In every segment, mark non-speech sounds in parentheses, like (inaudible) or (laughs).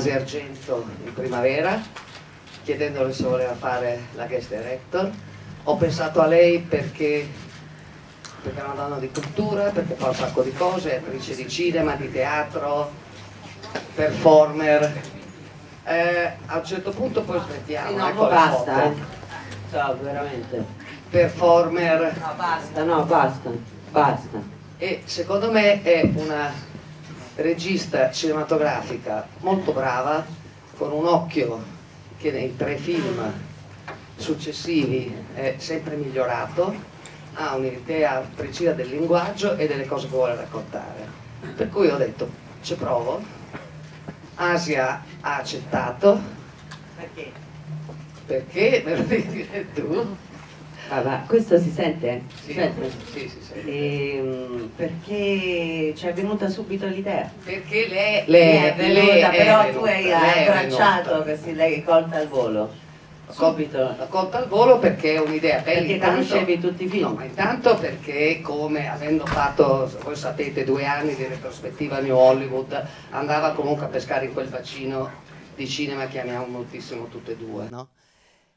Asia Argento in primavera, chiedendole se voleva fare la guest director. Ho pensato a lei perché, perché è una donna di cultura, perché fa un sacco di cose, è attrice di cinema, di teatro, performer. Eh, a un certo punto poi smettiamo. Sì, no, ecco basta. eh. Ciao, veramente. Performer. No, basta, no, basta, basta. e secondo me è una regista cinematografica molto brava, con un occhio che nei tre film successivi è sempre migliorato, ha un'idea precisa del linguaggio e delle cose che vuole raccontare. Per cui ho detto, ci provo. Asia ha accettato, Perché? perché (laughs) me lo devi dire tu. Ah, va, questo si sente? Sì, Sente? sì, sì, sì. Ehm, perché ci è venuta subito l'idea. Perché lei, Lei lei, è venuta, lei è però venuta, tu hai abbracciato venuta. così lei è colta al volo. Subito. L'ho colta al volo perché è un'idea bella. Perché intanto- conoscevi tutti i film? No, ma intanto perché come avendo fatto, voi sapete, due anni di retrospettiva New Hollywood, andava comunque a pescare in quel bacino di cinema che amiamo moltissimo tutte e due, no?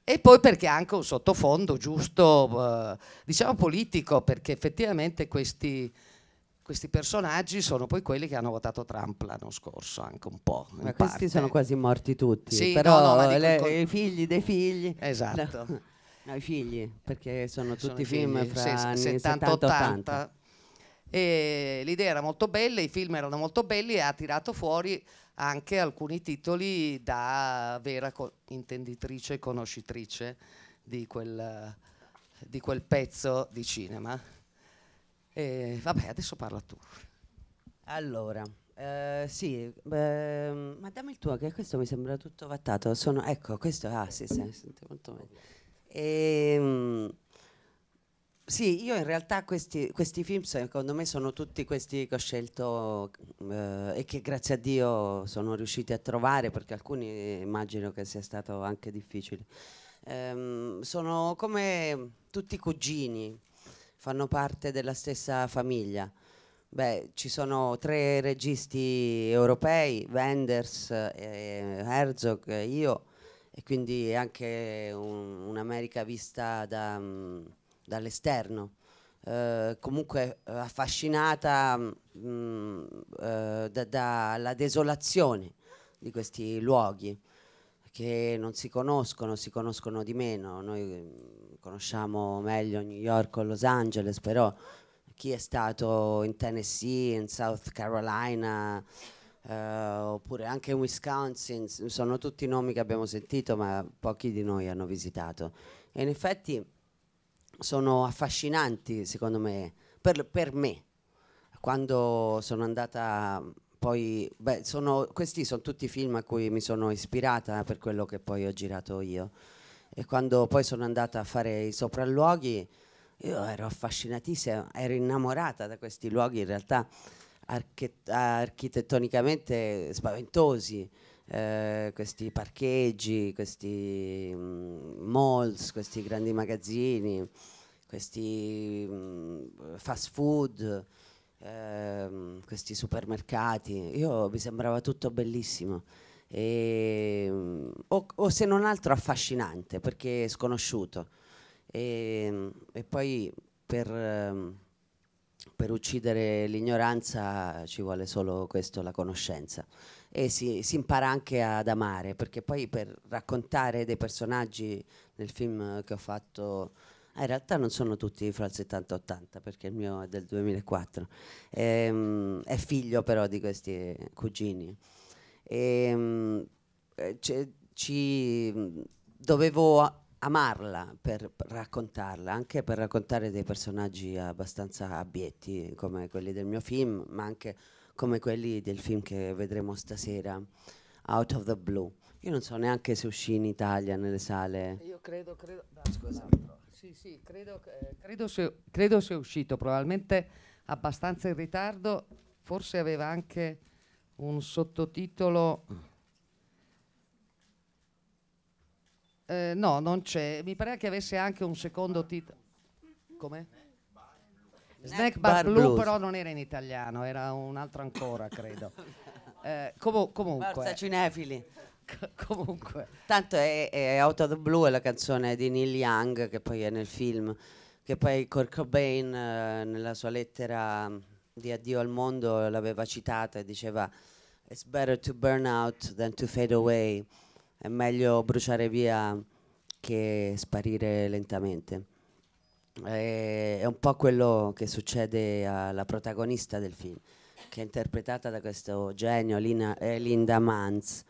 E poi perché ha anche un sottofondo giusto, eh, diciamo politico, perché effettivamente questi, questi personaggi sono poi quelli che hanno votato Trump l'anno scorso, anche un po'. questi parte. sono quasi morti tutti. Sì, però no, no, le- con- i figli dei figli. Esatto. No, (laughs) no, i figli, perché sono Sono tutti i film figli, fra 70 70-80. 80 e l'idea era molto bella, i film erano molto belli e ha tirato fuori anche alcuni titoli da vera intenditrice e conoscitrice di quel, di quel pezzo di cinema. E vabbè, adesso parla tu. Allora, eh, sì, ehm, ma dammi il tuo, che questo mi sembra tutto vattato. Sono, ecco, questo, ah sì, sì, si sente molto meglio. Ehm, sì, io in realtà questi, questi film secondo me sono tutti questi che ho scelto eh, e che grazie a Dio sono riusciti a trovare perché alcuni immagino che sia stato anche difficile. Ehm, sono come tutti cugini, fanno parte della stessa famiglia. Beh, ci sono tre registi europei, Wenders, eh, Herzog io, e quindi anche un- un'America vista da, mm, dall'esterno. Eh, comunque eh, affascinata mm, eh, da- dalla desolazione di questi luoghi che non si conoscono, si conoscono di meno. Noi mm, conosciamo meglio New York o Los Angeles, però chi è stato in Tennessee, in South Carolina, eh, oppure anche in Wisconsin, sono tutti nomi che abbiamo sentito, ma pochi di noi hanno visitato. E in effetti sono affascinanti, secondo me, per, per me. Quando sono andata poi, beh, sono, questi sono tutti film a cui mi sono ispirata per quello che poi ho girato io. E quando poi sono andata a fare i sopralluoghi, io ero affascinatissima, ero innamorata da questi luoghi in realtà architettonicamente spaventosi, eh, questi parcheggi, questi mm, malls, questi grandi magazzini, questi mm, fast food, ehm, questi supermercati. Io mi sembrava tutto bellissimo. E, mm, o, o se non altro affascinante perché sconosciuto. E, e poi per, ehm, per uccidere l'ignoranza ci vuole solo questo, la conoscenza. E si, si impara anche ad amare, perché poi per raccontare dei personaggi nel film che ho fatto, ah, in realtà non sono tutti fra il 70 e 80, perché il mio è del 2004, Ehm, è figlio però di questi cugini. E, eh, c'è- ci, dovevo amarla per raccontarla, anche per raccontare dei personaggi abbastanza abietti come quelli del mio film, ma anche come quelli del film che vedremo stasera, Out of the Blue. Io non so neanche se uscì in Italia nelle sale. Io credo, credo, no, scusa. Sì, sì, credo, credo, sia, credo sia uscito, probabilmente abbastanza in ritardo, forse aveva anche un sottotitolo. Eh, no, non c'è, mi pare che avesse anche un secondo titolo. Come? Snack Bar, Bar Blue, Blues. però non era in italiano, era un altro ancora, credo. (laughs) Eh, comu- comunque, Forza cinefili. comunque, Tanto è, è Out of the Blue, è la canzone di Neil Young, che poi è nel film, che poi Kurt Cobain eh, nella sua lettera di addio al mondo l'aveva citata e diceva It's better to burn out than to fade away. È meglio bruciare via che sparire lentamente. E- È un po' quello che succede alla protagonista del film, che è interpretata da questo genio, Lina- eh, Linda Manz,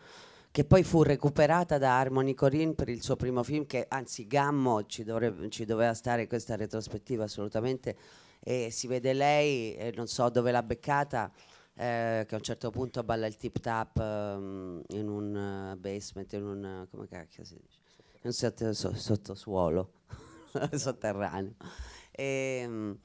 che poi fu recuperata da Harmony Corinne per il suo primo film, che anzi Gammo ci, dovrebbe- ci doveva stare questa retrospettiva assolutamente, e si vede lei, e non so dove l'ha beccata, eh, che a un certo punto balla il tip tap ehm, in un eh, basement, in un, eh, come cacchio si dice? In un sotto- so- sottosuolo, (laughs) sotterraneo. E,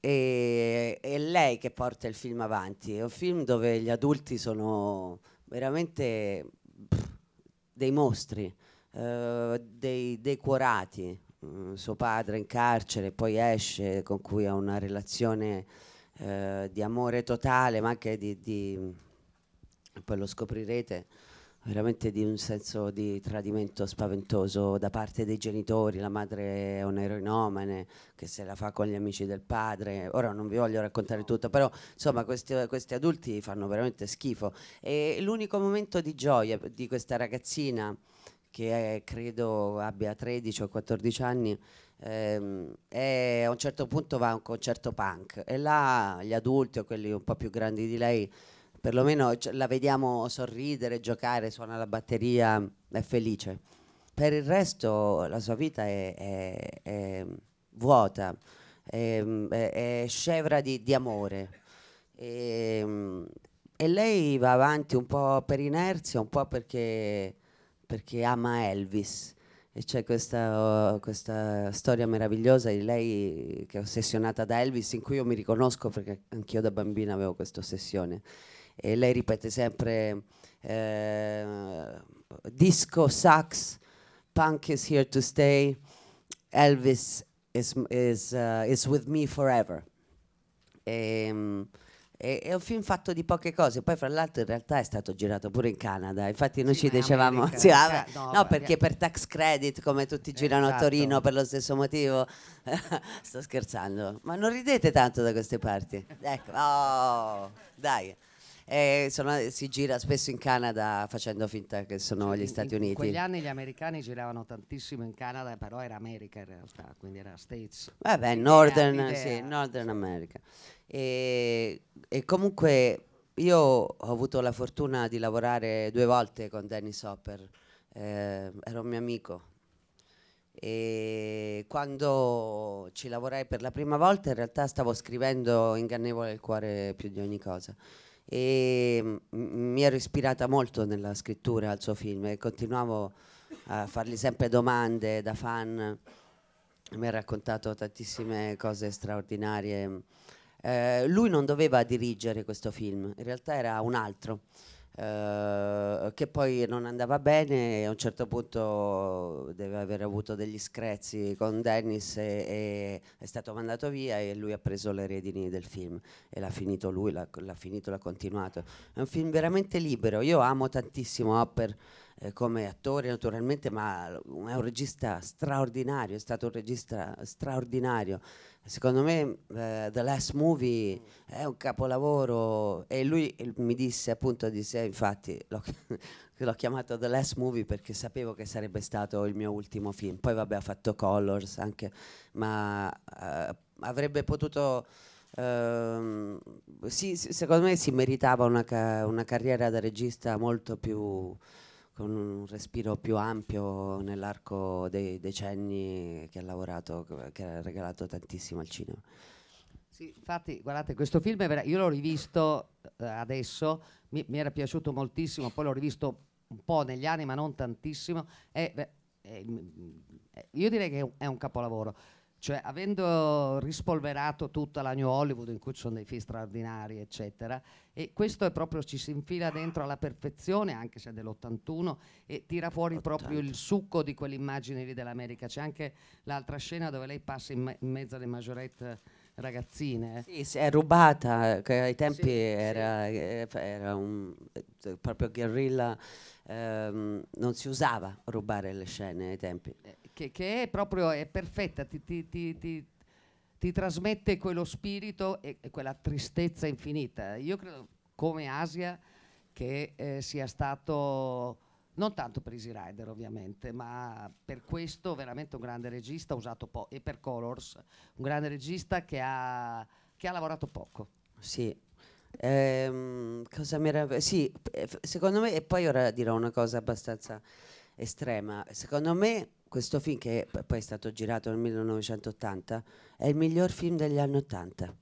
e- è lei che porta il film avanti, è un film dove gli adulti sono veramente pff, dei mostri, eh, dei, dei curati. Mm, suo padre in carcere, poi esce, con cui ha una relazione eh, di amore totale, ma anche di, di- poi lo scoprirete, veramente di un senso di tradimento spaventoso da parte dei genitori. La madre è un eroinomane che se la fa con gli amici del padre. Ora non vi voglio raccontare tutto, però insomma questi, questi adulti fanno veramente schifo. E l'unico momento di gioia di questa ragazzina che è- credo abbia 13 o 14 anni, ehm, è, a un certo punto va a un concerto punk e là gli adulti o quelli un po' più grandi di lei, perlomeno la vediamo sorridere, giocare, suona la batteria, è felice. Per il resto la sua vita è, è- è vuota, è, è- scevra di, di amore. E, e lei va avanti un po' per inerzia, un po' perché, perché ama Elvis. E c'è questa, questa storia meravigliosa di lei che è ossessionata da Elvis, in cui io mi riconosco perché anch'io da bambina avevo questa ossessione. E lei ripete sempre eh, disco sucks, punk is here to stay, Elvis is, is, uh, is with me forever. E, è, è un film fatto di poche cose, poi fra l'altro in realtà è stato girato pure in Canada, infatti noi Sì, ci dicevamo, America, (laughs) sì, eh, no, no, perché- per tax credit come tutti girano a Esatto. Torino per lo stesso motivo, (laughs) sto scherzando, ma non ridete tanto da queste parti, ecco, oh, dai. Eh, sono- si gira spesso in Canada facendo finta che sono in- gli Stati in, Uniti. In quegli anni gli americani giravano tantissimo in Canada, però era America in realtà, quindi era States. Vabbè, Northern, sì, Northern America. E, e comunque io ho avuto la fortuna di lavorare due volte con Dennis Hopper, eh, era un mio amico. E quando ci lavorai per la prima volta, in realtà stavo scrivendo Ingannevole il cuore più di ogni cosa. E mi ero ispirata molto nella scrittura al suo film e continuavo a fargli sempre domande da fan mi ha raccontato tantissime cose straordinarie. Eh, lui non doveva dirigere questo film, in realtà era un altro. Eh, che poi non andava bene e a un certo punto deve aver avuto degli screzi con Dennis e, e è stato mandato via e lui ha preso le redini del film e l'ha finito lui, l'ha, l'ha finito, l'ha continuato. È un film veramente libero, io amo tantissimo Hopper eh, come attore naturalmente, ma è un regista straordinario, è stato un regista straordinario. Secondo me eh, The Last Movie è un capolavoro e lui mi disse appunto, disse, infatti (laughs) l'ho, chiamato The Last Movie perché sapevo che sarebbe stato il mio ultimo film. Poi vabbè ha fatto Colors anche, ma eh, avrebbe potuto... sì, sì, secondo me si meritava una, ca- una carriera da regista molto più con un respiro più ampio nell'arco dei decenni che ha lavorato, che ha regalato tantissimo al cinema. Sì, infatti, guardate, questo film io l'ho rivisto eh, adesso, mi, mi era piaciuto moltissimo, poi l'ho rivisto un po' negli anni, ma non tantissimo. e, beh, mm, eh, io direi che è un, è un capolavoro. Cioè, avendo rispolverato tutta la New Hollywood, in cui ci sono dei film straordinari, eccetera, e questo è proprio ci si infila dentro alla perfezione, anche se è dell'81, e tira fuori proprio il succo di quell'immagine lì dell'America. C'è anche l'altra scena dove lei passa in, me- in mezzo alle majorette ragazzine. Sì, sì, è rubata, che ai tempi Sì, era, eh, era un eh, proprio guerrilla, ehm, non si usava rubare le scene ai tempi. Che, che è proprio è perfetta, ti, ti- ti- ti- trasmette quello spirito e, e quella tristezza infinita. Io credo, come Asia, che eh, sia stato non tanto per Easy Rider ovviamente, ma per questo veramente un grande regista, usato po- e per Colors, un grande regista che ha, che ha lavorato poco. Sì. Ehm, cosa era... Sì, eh, secondo me, e poi ora dirò una cosa abbastanza estrema, secondo me questo film che poi è stato girato nel 1980 è il miglior film degli anni 80.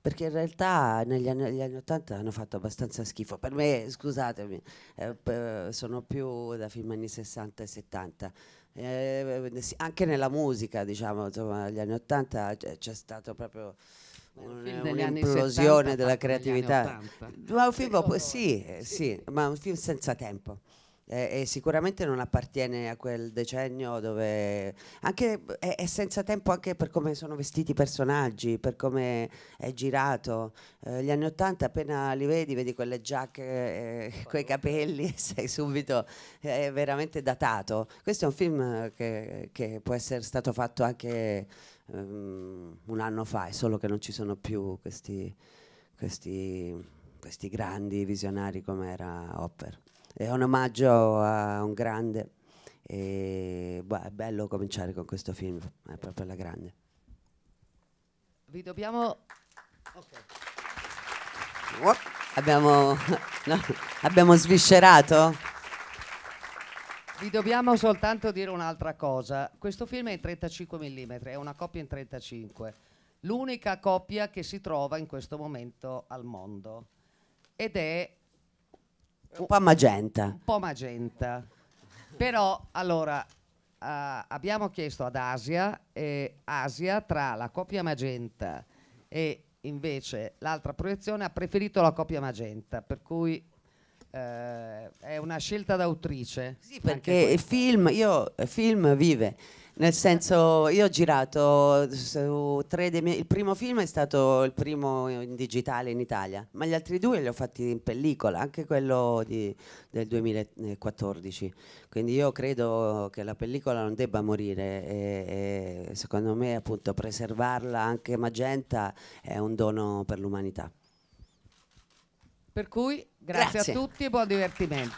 Perché in realtà negli anni, gli anni 80 hanno fatto abbastanza schifo. Per me, scusatemi, eh, sono più da film anni 60 e 70. Eh, anche nella musica, diciamo, insomma, negli anni 80 c'è, stato proprio un'implosione 70 della negli creatività. 80. Ma un film, Secondo- sì, sì, ma un film senza tempo. Eh, e sicuramente non appartiene a quel decennio dove anche è, è senza tempo anche per come sono vestiti i personaggi, per come è girato. Eh, gli anni Ottanta appena li vedi, vedi quelle giacche, eh, (laughs) quei capelli, (laughs) sei subito è veramente datato. Questo è un film eh, che, che può essere stato fatto anche ehm, un anno fa, è solo che non ci sono più questi, questi, questi grandi visionari come era Hopper. È un omaggio a un grande e boh, è bello cominciare con questo film, è proprio la grande. Vi dobbiamo... Abbiamo, no, abbiamo sviscerato? Vi dobbiamo soltanto dire un'altra cosa. Questo film è in 35 mm, è una coppia in 35. L'unica coppia che si trova in questo momento al mondo. Ed è Un po' magenta. un po' magenta. Però, allora, eh, abbiamo chiesto ad Asia, e Asia tra la coppia magenta e invece l'altra proiezione ha preferito la coppia magenta, per cui eh, è una scelta d'autrice. Sì, perché il film, io, il film vive, nel senso io ho girato su tre dei miei, il primo film è stato il primo in digitale in Italia, ma gli altri due li ho fatti in pellicola, anche quello di- del 2014. Quindi io credo che la pellicola non debba morire e, e secondo me appunto preservarla anche magenta è un dono per l'umanità. Per cui grazie, Grazie. a tutti e buon divertimento.